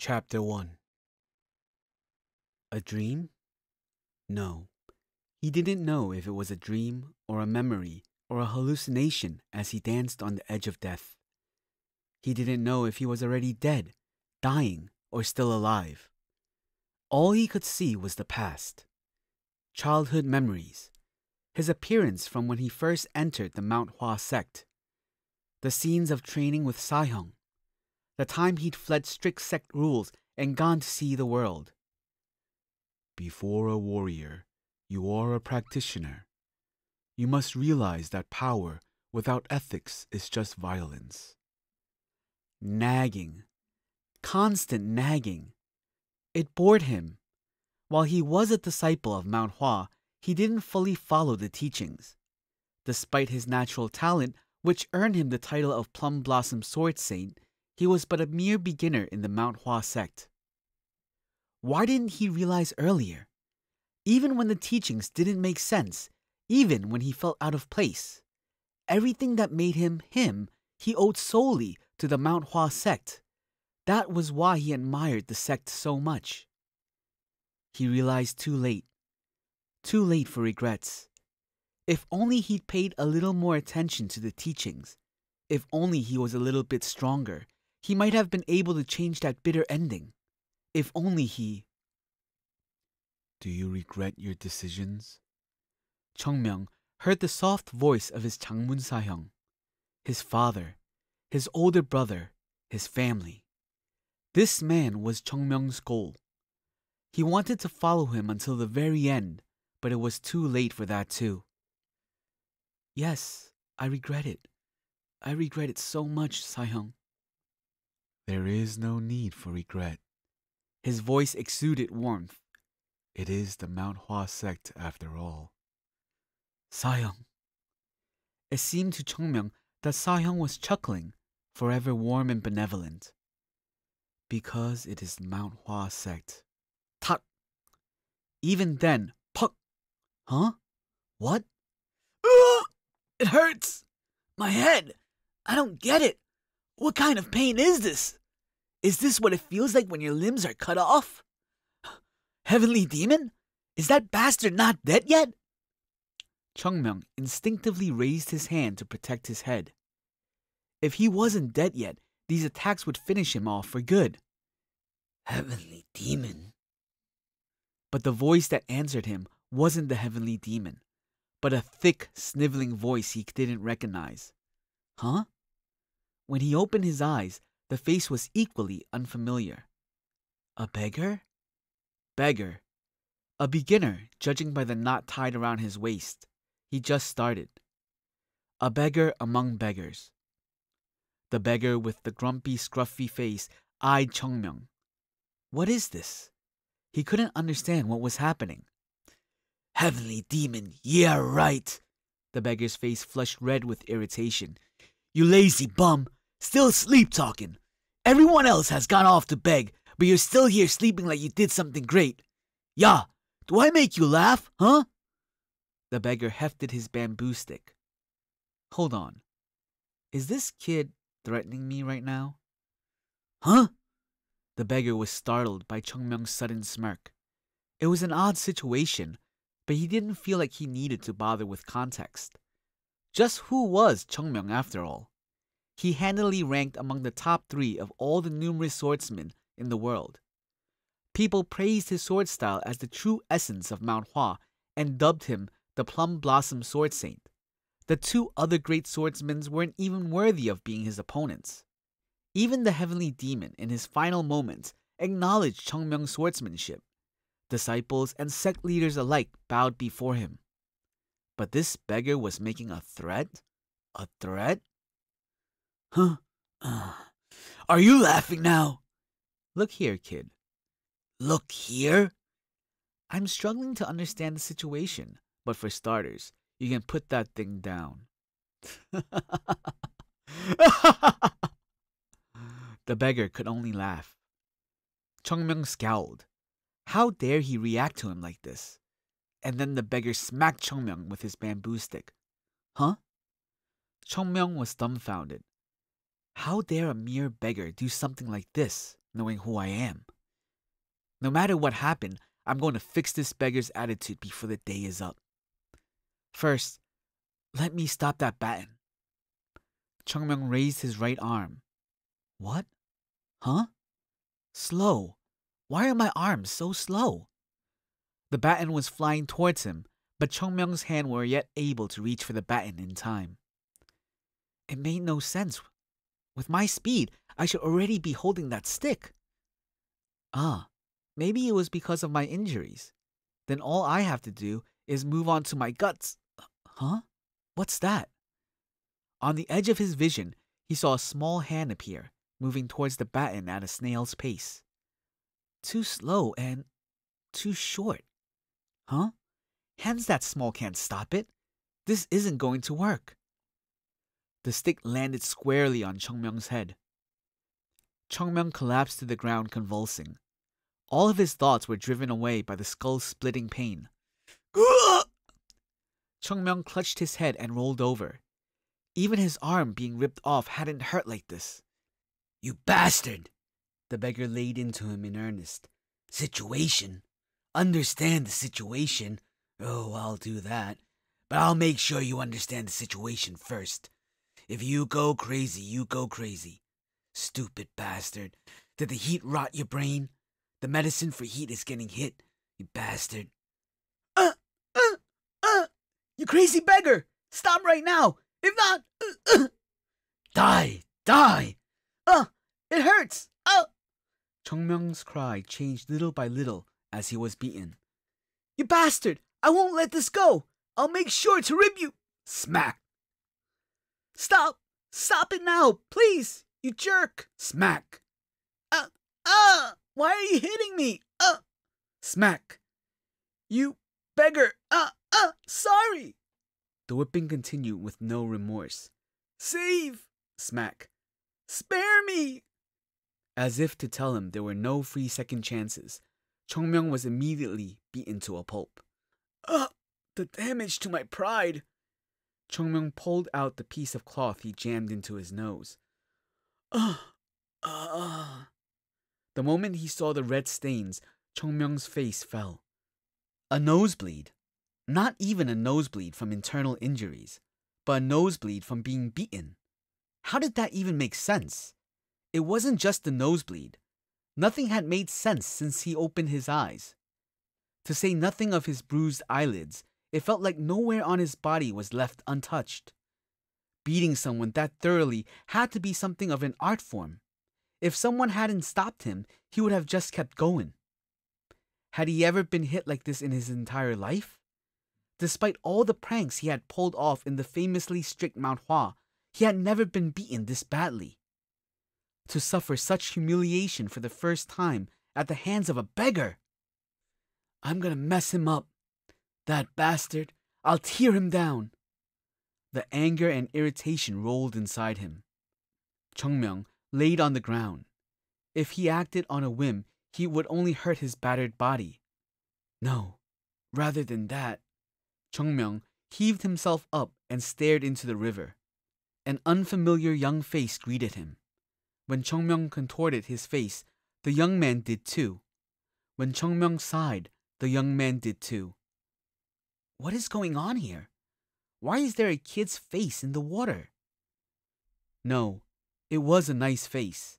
Chapter 1 A dream? No. He didn't know if it was a dream or a memory or a hallucination as he danced on the edge of death. He didn't know if he was already dead, dying, or still alive. All he could see was the past. Childhood memories. His appearance from when he first entered the Mount Hua sect. The scenes of training with Sahyong. The time he'd fled strict sect rules and gone to see the world. Before a warrior, you are a practitioner. You must realize that power without ethics is just violence. Nagging. Constant nagging. It bored him. While he was a disciple of Mount Hua, he didn't fully follow the teachings. Despite his natural talent, which earned him the title of Plum Blossom Sword Saint, he was but a mere beginner in the Mount Hua sect. Why didn't he realize earlier? Even when the teachings didn't make sense, even when he felt out of place, everything that made him him he owed solely to the Mount Hua sect. That was why he admired the sect so much. He realized too late. Too late for regrets. If only he'd paid a little more attention to the teachings, if only he was a little bit stronger, he might have been able to change that bitter ending. If only he. Do you regret your decisions? Myung heard the soft voice of his Changmun Sahyong, his father, his older brother, his family. This man was Myung's goal. He wanted to follow him until the very end, but it was too late for that too. Yes, I regret it. I regret it so much, Sahyong. There is no need for regret. His voice exuded warmth. It is the Mount Hua sect after all. Sahyong. It seemed to Myung that Sahyong was chuckling, forever warm and benevolent. Because it is Mount Hua sect. Tak. Even then, puck. Huh? What? Ugh! It hurts. My head. I don't get it. What kind of pain is this? Is this what it feels like when your limbs are cut off? Heavenly demon? Is that bastard not dead yet? Chung Myung instinctively raised his hand to protect his head. If he wasn't dead yet, these attacks would finish him off for good. Heavenly demon. But the voice that answered him wasn't the heavenly demon, but a thick, sniveling voice he didn't recognize. Huh? When he opened his eyes, the face was equally unfamiliar. A beggar? Beggar. A beginner, judging by the knot tied around his waist. He just started. A beggar among beggars. The beggar with the grumpy, scruffy face eyed Myung. What is this? He couldn't understand what was happening. Heavenly demon, yeah, right. The beggar's face flushed red with irritation. You lazy bum, still sleep talking. Everyone else has gone off to beg, but you're still here sleeping like you did something great. Yeah, do I make you laugh, huh? The beggar hefted his bamboo stick. Hold on. Is this kid threatening me right now? Huh? The beggar was startled by Chung Myung's sudden smirk. It was an odd situation, but he didn't feel like he needed to bother with context. Just who was Chung Myung after all? He handily ranked among the top three of all the numerous swordsmen in the world. People praised his sword style as the true essence of Mount Hua and dubbed him the Plum Blossom Sword Saint. The two other great swordsmen weren't even worthy of being his opponents. Even the heavenly demon, in his final moments, acknowledged Myung's swordsmanship. Disciples and sect leaders alike bowed before him. But this beggar was making a threat? A threat? Huh? Uh, are you laughing now? Look here, kid. Look here? I'm struggling to understand the situation. But for starters, you can put that thing down. the beggar could only laugh. Myung scowled. How dare he react to him like this? And then the beggar smacked Myung with his bamboo stick. Huh? Myung was dumbfounded. How dare a mere beggar do something like this, knowing who I am. No matter what happened, I'm going to fix this beggar's attitude before the day is up. First, let me stop that batten. baton. Myung raised his right arm. What? Huh? Slow. Why are my arms so slow? The baton was flying towards him, but Myung's hand were yet able to reach for the baton in time. It made no sense. With my speed, I should already be holding that stick. Ah, maybe it was because of my injuries. Then all I have to do is move on to my guts. Huh? What's that? On the edge of his vision, he saw a small hand appear, moving towards the baton at a snail's pace. Too slow and too short. Huh? Hands that small can't stop it. This isn't going to work. The stick landed squarely on Chung Myung's head. Chung Myung collapsed to the ground convulsing. All of his thoughts were driven away by the skull-splitting pain. Chung Myung clutched his head and rolled over. Even his arm being ripped off hadn't hurt like this. You bastard! The beggar laid into him in earnest. Situation? Understand the situation. Oh, I'll do that. But I'll make sure you understand the situation first. If you go crazy, you go crazy. Stupid bastard. Did the heat rot your brain? The medicine for heat is getting hit, you bastard. Uh, uh, uh! You crazy beggar! Stop right now! If not, uh, uh. Die! Die! Uh, it hurts! Uh! Myung's cry changed little by little as he was beaten. You bastard! I won't let this go! I'll make sure to rip you! Smack! Stop! Stop it now! Please! You jerk! Smack! Uh, uh! Why are you hitting me? Uh! Smack! You beggar! Uh, uh! Sorry! The whipping continued with no remorse. Save! Smack! Spare me! As if to tell him there were no free second chances, Myung was immediately beaten to a pulp. Ugh! The damage to my pride! Myung pulled out the piece of cloth he jammed into his nose. Ugh! Uh. The moment he saw the red stains, Myung's face fell. A nosebleed. Not even a nosebleed from internal injuries, but a nosebleed from being beaten. How did that even make sense? It wasn't just the nosebleed. Nothing had made sense since he opened his eyes. To say nothing of his bruised eyelids, it felt like nowhere on his body was left untouched. Beating someone that thoroughly had to be something of an art form. If someone hadn't stopped him, he would have just kept going. Had he ever been hit like this in his entire life? Despite all the pranks he had pulled off in the famously strict Mount Hua, he had never been beaten this badly. To suffer such humiliation for the first time at the hands of a beggar! I'm gonna mess him up. That bastard! I'll tear him down! The anger and irritation rolled inside him. Myung laid on the ground. If he acted on a whim, he would only hurt his battered body. No, rather than that, Myung heaved himself up and stared into the river. An unfamiliar young face greeted him. When Myung contorted his face, the young man did too. When Myung sighed, the young man did too. What is going on here? Why is there a kid's face in the water? No, it was a nice face.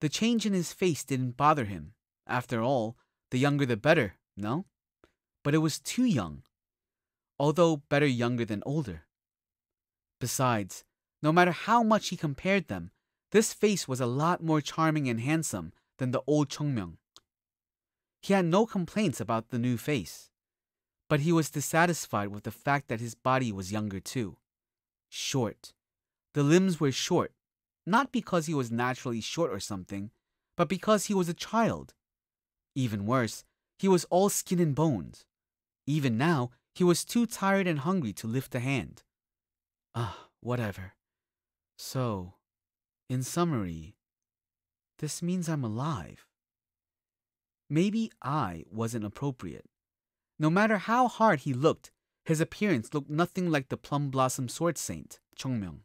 The change in his face didn't bother him. After all, the younger the better, no? But it was too young although better younger than older. Besides, no matter how much he compared them, this face was a lot more charming and handsome than the old Chung Myung. He had no complaints about the new face, but he was dissatisfied with the fact that his body was younger too. Short. The limbs were short, not because he was naturally short or something, but because he was a child. Even worse, he was all skin and bones. Even now, he was too tired and hungry to lift a hand. Ah, whatever. So, in summary, this means I'm alive. Maybe I wasn't appropriate. No matter how hard he looked, his appearance looked nothing like the plum blossom sword saint, Chung Myung.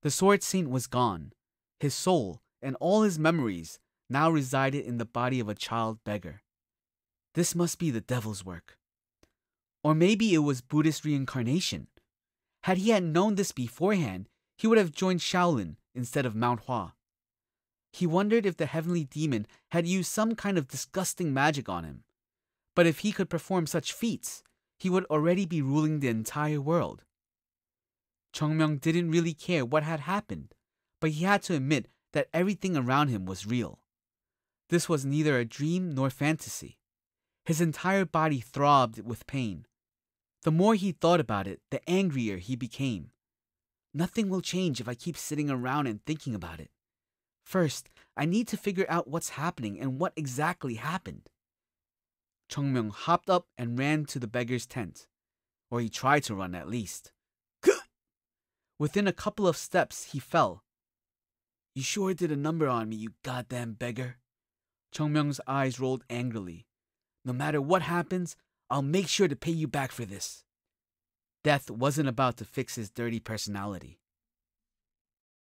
The sword saint was gone. His soul and all his memories, now resided in the body of a child beggar. This must be the devil's work. Or maybe it was Buddhist reincarnation. Had he had known this beforehand, he would have joined Shaolin instead of Mount Hua. He wondered if the heavenly demon had used some kind of disgusting magic on him. But if he could perform such feats, he would already be ruling the entire world. Chung Myung didn't really care what had happened, but he had to admit that everything around him was real. This was neither a dream nor fantasy. His entire body throbbed with pain. The more he thought about it, the angrier he became. Nothing will change if I keep sitting around and thinking about it. First, I need to figure out what's happening and what exactly happened. Chung Myung hopped up and ran to the beggar's tent. Or he tried to run at least. Within a couple of steps, he fell. You sure did a number on me, you goddamn beggar. Chung Myung's eyes rolled angrily. No matter what happens, I'll make sure to pay you back for this. Death wasn't about to fix his dirty personality.